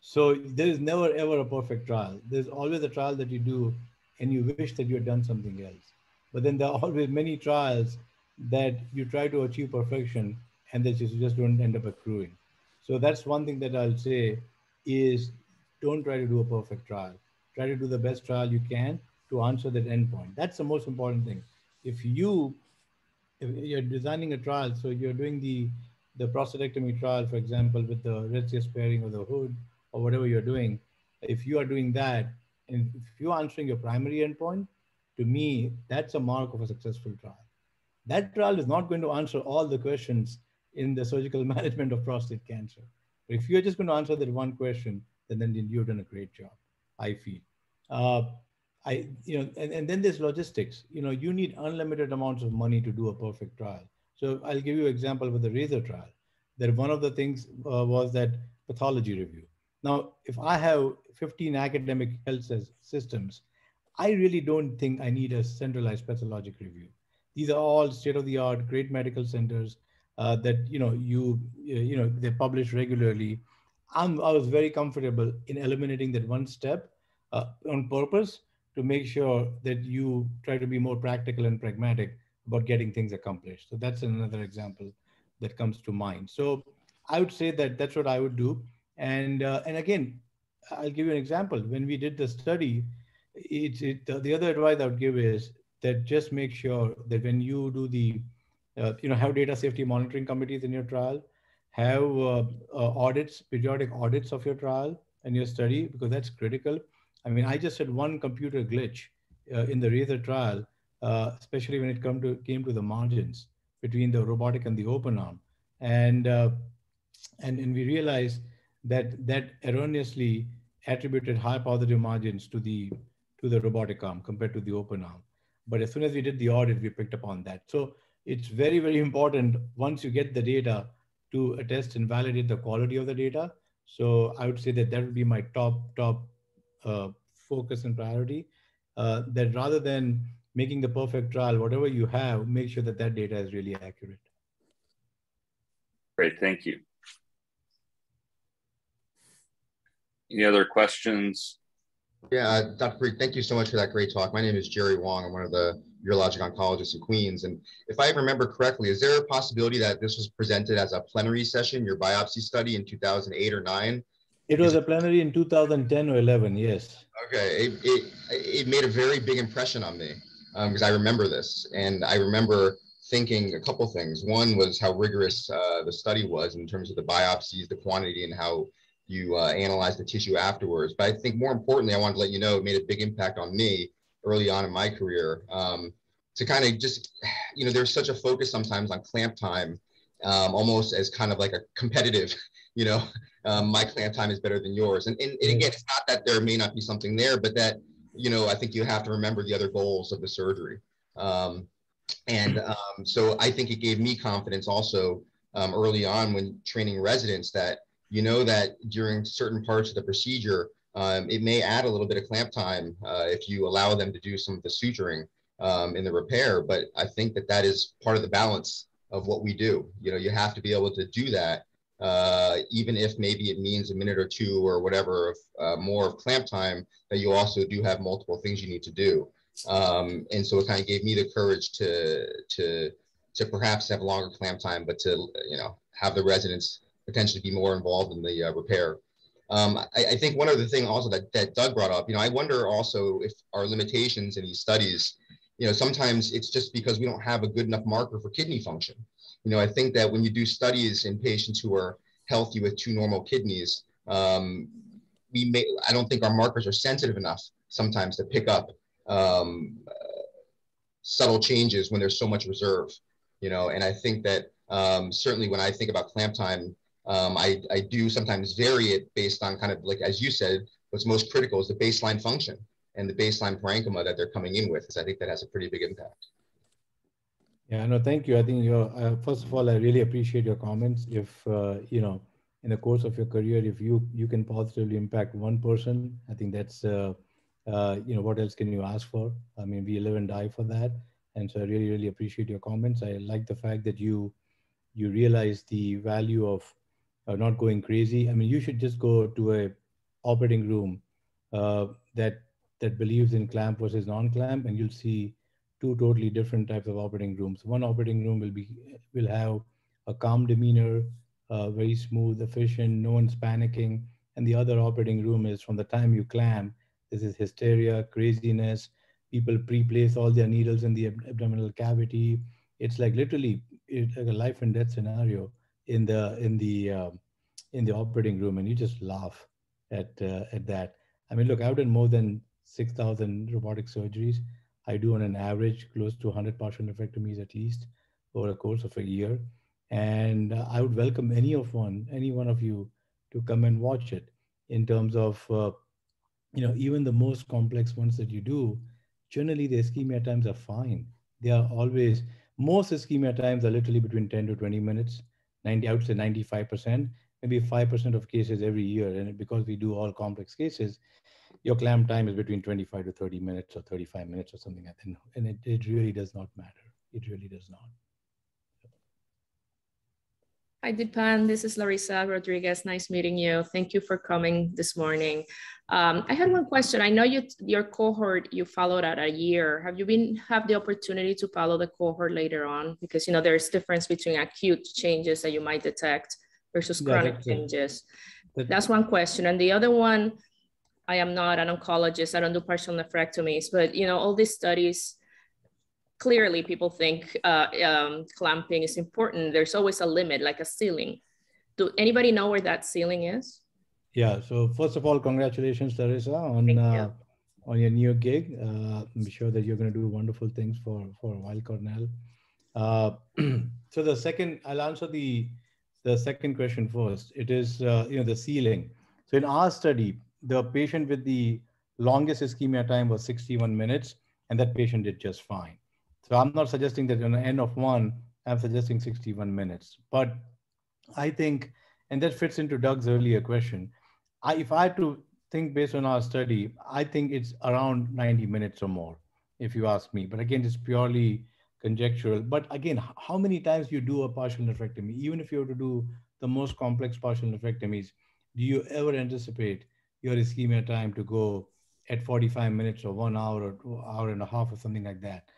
So there is never ever a perfect trial. There's always a trial that you do and you wish that you had done something else but then there are always many trials that you try to achieve perfection and that you just don't end up accruing so that's one thing that I'll say is don't try to do a perfect trial. Try to do the best trial you can to answer that endpoint. That's the most important thing. If you if you're designing a trial, so you're doing the the prostatectomy trial, for example, with the red sparing of the hood or whatever you're doing, if you are doing that, and if you're answering your primary endpoint, to me, that's a mark of a successful trial. That trial is not going to answer all the questions in the surgical management of prostate cancer. But if you're just going to answer that one question, then, then you've done a great job, I feel. Uh, I, you know, and, and then there's logistics. You know, you need unlimited amounts of money to do a perfect trial. So I'll give you an example with the RAZOR trial. That one of the things uh, was that pathology review. Now, if I have 15 academic health systems, I really don't think I need a centralized pathologic review. These are all state-of-the-art, great medical centers uh, that you know you you know they publish regularly. I'm, I was very comfortable in eliminating that one step uh, on purpose to make sure that you try to be more practical and pragmatic about getting things accomplished. So that's another example that comes to mind. So I would say that that's what I would do. And uh, and again, I'll give you an example. When we did the study, it's it, the other advice I would give is that just make sure that when you do the uh, you know, have data safety monitoring committees in your trial, have uh, uh, audits, periodic audits of your trial and your study, because that's critical. I mean, I just had one computer glitch uh, in the RAZOR trial, uh, especially when it come to came to the margins between the robotic and the open arm, and and and we realized that that erroneously attributed high positive margins to the to the robotic arm compared to the open arm. But as soon as we did the audit, we picked up on that. So it's very, very important once you get the data to attest and validate the quality of the data. So I would say that that would be my top, top uh, focus and priority. Uh, that rather than making the perfect trial, whatever you have, make sure that that data is really accurate. Great, thank you. Any other questions? Yeah, uh, Dr. Parekh, thank you so much for that great talk. My name is Jerry Wong. I'm one of the urologic oncologists in Queens. And if I remember correctly, is there a possibility that this was presented as a plenary session, your biopsy study in 2008 or 9? It was a plenary in 2010 or 11, yes. Okay, it, it, it made a very big impression on me because um, I remember this. And I remember thinking a couple things. One was how rigorous uh, the study was in terms of the biopsies, the quantity, and how you uh, analyze the tissue afterwards. But I think more importantly, I wanted to let you know it made a big impact on me early on in my career um, to kind of just, you know, there's such a focus sometimes on clamp time, um, almost as kind of like a competitive, you know, um, my clamp time is better than yours. And, and, and again, it's not that there may not be something there, but that, you know, I think you have to remember the other goals of the surgery. Um, and um, so I think it gave me confidence also um, early on when training residents that, you know, that during certain parts of the procedure, um, it may add a little bit of clamp time uh, if you allow them to do some of the suturing um, in the repair. But I think that that is part of the balance of what we do. You know, you have to be able to do that, uh, even if maybe it means a minute or two or whatever of uh, more of clamp time. That you also do have multiple things you need to do. Um, and so it kind of gave me the courage to to to perhaps have longer clamp time, but to you know have the residents potentially be more involved in the uh, repair. Um, I, I, think one other thing also that, that Doug brought up, you know, I wonder also if our limitations in these studies, you know, sometimes it's just because we don't have a good enough marker for kidney function. You know, I think that when you do studies in patients who are healthy with two normal kidneys, um, we may, I don't think our markers are sensitive enough sometimes to pick up um, uh, subtle changes when there's so much reserve, you know, and I think that um, certainly when I think about clamp time, um, I, I do sometimes vary it based on kind of like, as you said, what's most critical is the baseline function and the baseline parenchyma that they're coming in with, because I think that has a pretty big impact. Yeah, no, thank you. I think you're, uh, first of all, I really appreciate your comments. If, uh, you know, in the course of your career, if you, you can positively impact one person, I think that's, uh, uh, you know, what else can you ask for? I mean, we live and die for that. And so I really, really appreciate your comments. I like the fact that you, you realize the value of uh, not going crazy. I mean, you should just go to a operating room uh, that that believes in clamp versus non-clamp, and you'll see two totally different types of operating rooms. One operating room will be will have a calm demeanor, uh, very smooth, efficient, no one's panicking, and the other operating room is from the time you clamp, this is hysteria, craziness. People pre-place all their needles in the ab abdominal cavity. It's like literally it's like a life and death scenario in the in the um, in the operating room, and you just laugh at uh, at that. I mean, look, I've done more than six thousand robotic surgeries. I do on an average close to 100 partial nephrectomies at least over a course of a year, and uh, I would welcome any of one, any one of you, to come and watch it. In terms of, uh, you know, even the most complex ones that you do, generally the ischemia times are fine. They are always most ischemia times are literally between 10 to 20 minutes. 90, I would say 95%, maybe 5% of cases every year. And because we do all complex cases, your clamp time is between 25 to 30 minutes or 35 minutes or something like that. And it, it really does not matter. It really does not. Hi, Dipen. This is Larissa Rodriguez. Nice meeting you. Thank you for coming this morning. Um, I had one question. I know you, your cohort you followed at a year. Have you been have the opportunity to follow the cohort later on? Because you know there's difference between acute changes that you might detect versus chronic yeah, changes. That's one question. And the other one, I am not an oncologist. I don't do partial nephrectomies, but you know all these studies clearly people think uh, um, clamping is important. There's always a limit, like a ceiling. Do anybody know where that ceiling is? Yeah. So first of all, congratulations, Teresa, on uh, on your new gig. Uh, I'm sure that you're going to do wonderful things for for Weill Cornell. Uh, so the second, I'll answer the the second question first. It is uh, you know the ceiling. So in our study, the patient with the longest ischemia time was 61 minutes, and that patient did just fine. So I'm not suggesting that on the end of one, I'm suggesting 61 minutes. But I think, and that fits into Doug's earlier question, I, if I had to think based on our study, I think it's around 90 minutes or more, if you ask me. But again, it's purely conjectural. But again, how many times you do a partial nephrectomy, even if you were to do the most complex partial nephrectomies, do you ever anticipate your ischemia time to go at 45 minutes or one hour or hour and a half or something like that?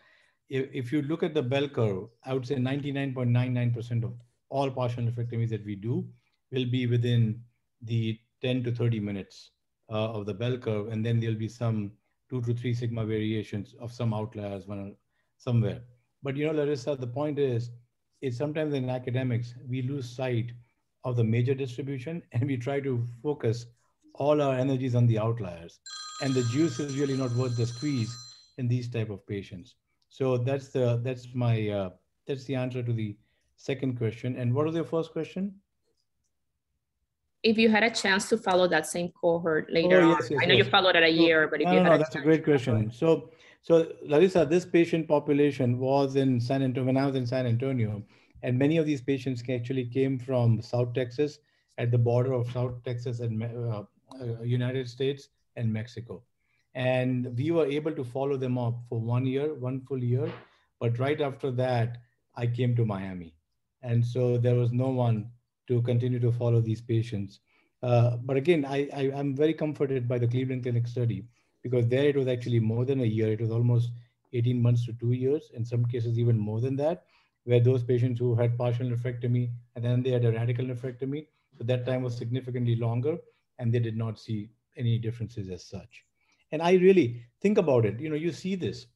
If, you look at the bell curve, I would say 99.99% of all partial nephrectomies that we do will be within the 10 to 30 minutes uh, of the bell curve. And then there'll be some two to three sigma variations of some outliers one, somewhere. But you know, Larissa, the point is, it's sometimes in academics, we lose sight of the major distribution and we try to focus all our energies on the outliers. And the juice is really not worth the squeeze in these type of patients. So that's the that's my uh, that's the answer to the second question. And what was your first question? If you had a chance to follow that same cohort later oh, yes, yes, I know yes. you followed it a year, but if no, you had no, a that's a great question. So so Larissa, this patient population was in San Antonio when I was in San Antonio, and many of these patients actually came from South Texas at the border of South Texas and uh, uh, United States and Mexico and we were able to follow them up for one year, one full year. But right after that, I came to Miami. And so there was no one to continue to follow these patients. Uh, but again, I, I, am very comforted by the Cleveland Clinic study because there it was actually more than a year. It was almost 18 months to two years, in some cases even more than that, where those patients who had partial nephrectomy and then they had a radical nephrectomy, so that time was significantly longer and they did not see any differences as such. And I really think about it. You know, you see this.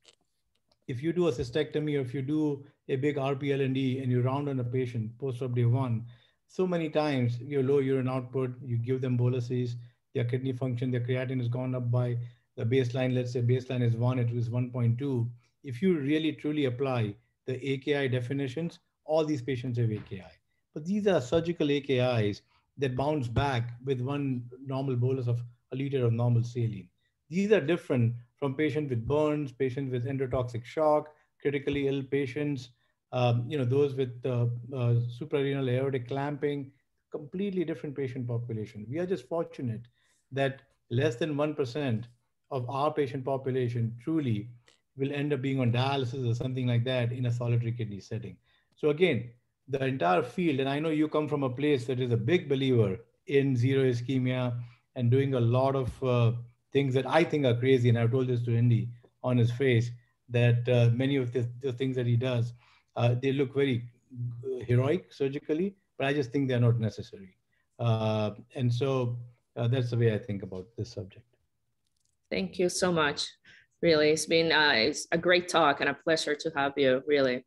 If you do a cystectomy or if you do a big RPLND and you round on a patient post-op day one, so many times your low urine output, you give them boluses, their kidney function, their creatinine has gone up by the baseline, let's say baseline is one, it was 1.2. If you really truly apply the AKI definitions, all these patients have AKI. But these are surgical AKIs that bounce back with one normal bolus of a liter of normal saline. These are different from patients with burns, patients with endotoxic shock, critically ill patients, um, you know, those with uh, uh, suprarenal aortic clamping, completely different patient population. We are just fortunate that less than 1% of our patient population truly will end up being on dialysis or something like that in a solitary kidney setting. So again, the entire field, and I know you come from a place that is a big believer in zero ischemia and doing a lot of uh, things that I think are crazy. And I've told this to Indy on his face that uh, many of the, the, things that he does, uh, they look very heroic surgically, but I just think they're not necessary. Uh, and so uh, that's the way I think about this subject. Thank you so much. Really, it's been uh, it's a great talk and a pleasure to have you. Really.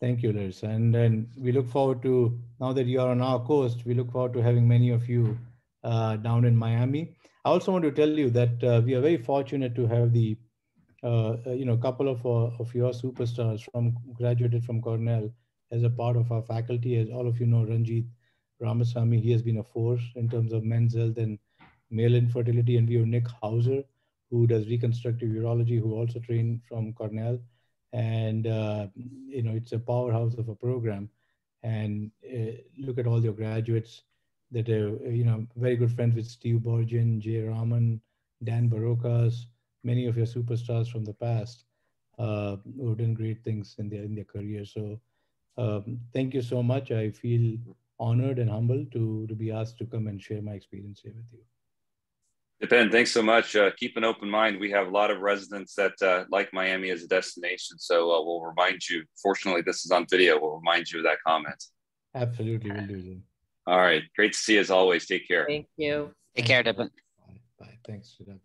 Thank you, Liz. And then we look forward to, now that you are on our coast, we look forward to having many of you uh, down in Miami. I also want to tell you that uh, we are very fortunate to have the, uh, uh you know, couple of, uh, of your superstars from graduated from Cornell as a part of our faculty. As all of you know, Ranjith Ramasamy, he has been a force in terms of men's health and male infertility. And we have Nick Hauser, who does reconstructive urology, who also trained from Cornell and uh, you know it's a powerhouse of a program and uh, look at all your graduates that are you know very good friends with steve boorjian jay raman dan Barocas, many of your superstars from the past uh, who have done great things in their in their career so um, thank you so much i feel honored and humbled to to be asked to come and share my experience here with you Ben, thanks so much. Uh, keep an open mind. We have a lot of residents that uh, like Miami as a destination. So uh, we'll remind you, fortunately, this is on video. We'll remind you of that comment. Absolutely. We'll do that. All right. Great to see you as always. Take care. Thank you. Take care, Dipen. Bye. Bye. Thanks, Dipen.